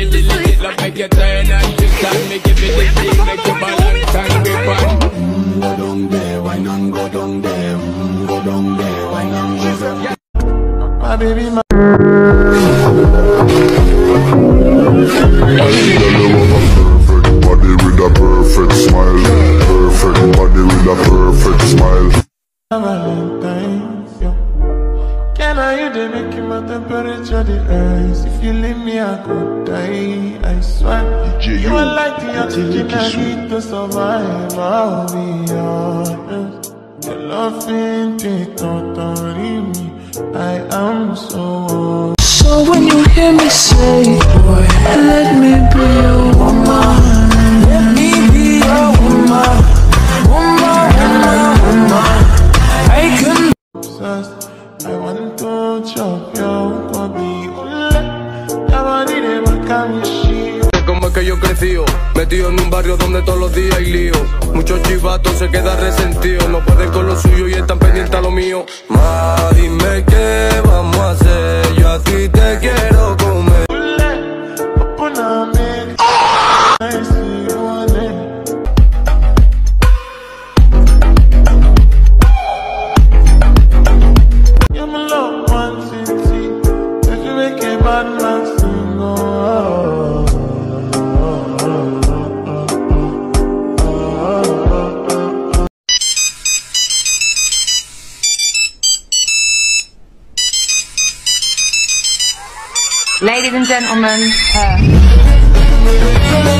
it the limit, love make you turn and twist and me give it the thing, make you balance and grip on. Mm, go down there, why not go down there? Mm, go down there, why not go down there? My baby, my swear. you are like the oxygen I need to survive. I'll be honest. Your loving take totally me. I am so. So when you hear me say, boy, let me yo metido en un barrio donde todos los días hay lío. Muchos chivatos se quedan resentidos, no pueden con lo suyo y están pendientes a lo mío. Ma, dime qué vamos a hacer, Ladies and gentlemen, her.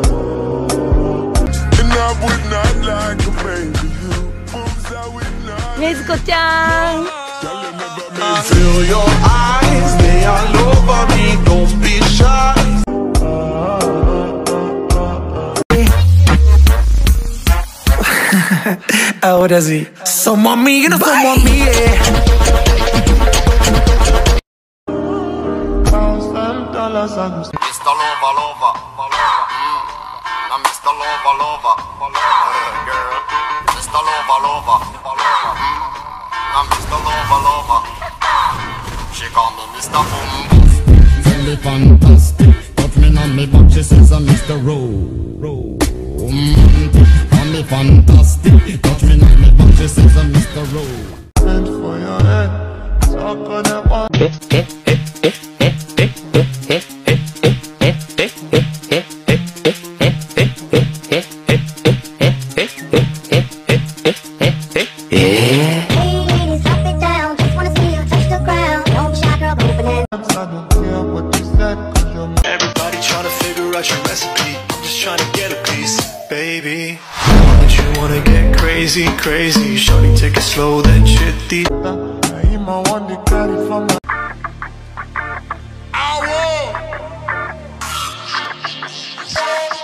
would not. ねずこちゃん Feel your eyes, they all over me. Don't be shy. Ahora sí. Somos amigos, no somos amigos. Mr. Boom Boom. Very fantastic. Touch me on me back, she says I'm Mr. Romantic. Call me fantastic. Touch me on me back, she says I'm Mr. Romantic. Send for your head. Talk on that one. Eh, eh, eh, crazy, crazy? Shorty, take it slow, then chitty. I am to carry for my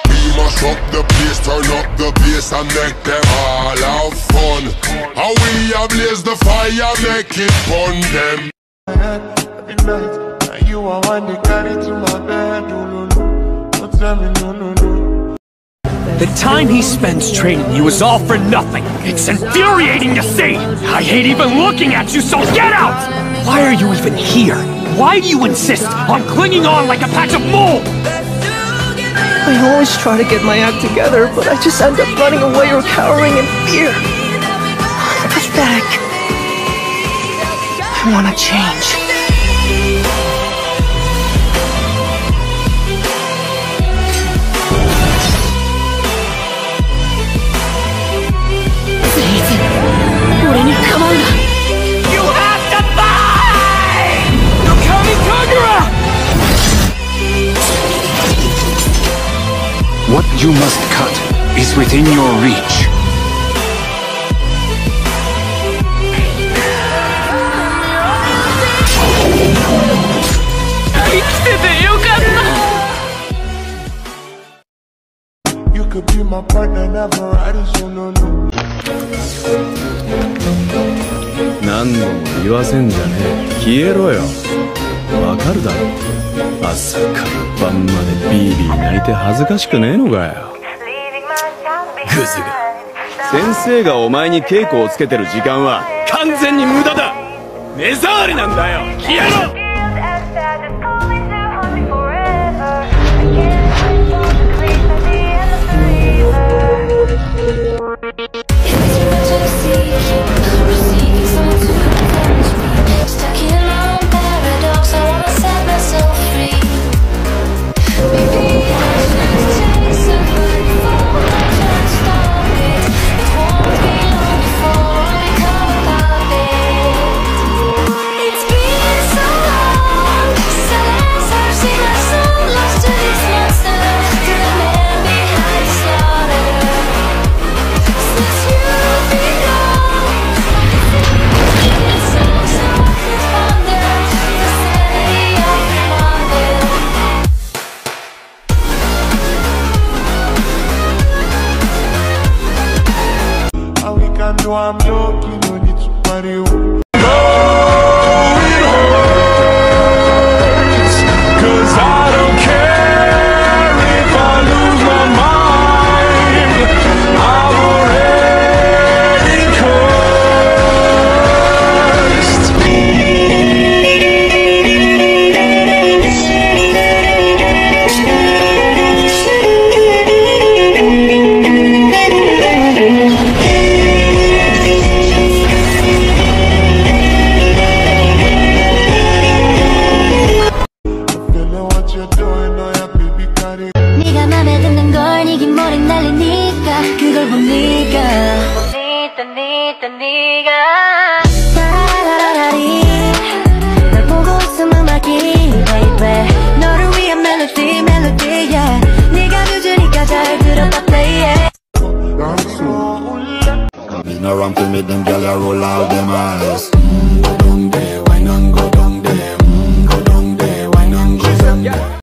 We mash up the place, turn up the bass and make them all have fun. How we ablaze the fire, make it fun them. head every night. And you are one to carry to my bed. No, no, no. Don't tell me no, no, no. The time he spends training you is all for nothing. It's infuriating to see! I hate even looking at you, so get out! Why are you even here? Why do you insist on clinging on like a patch of mold? I always try to get my act together, but I just end up running away or cowering in fear. Pathetic. I want to change. You must cut is within your reach. You could be my partner, never riding solo, no. 何度も言わせんじゃねえ消えろよわかるだろ朝から晩までビービー泣いて恥ずかしくねえのかよ。グズが先生がお前に稽古をつけてる時間は完全に無駄だ。目障りなんだよ。消えろ 네가 맘에 드는 걸 네긴 머리 날리니까 그걸 보니까? 니까 니가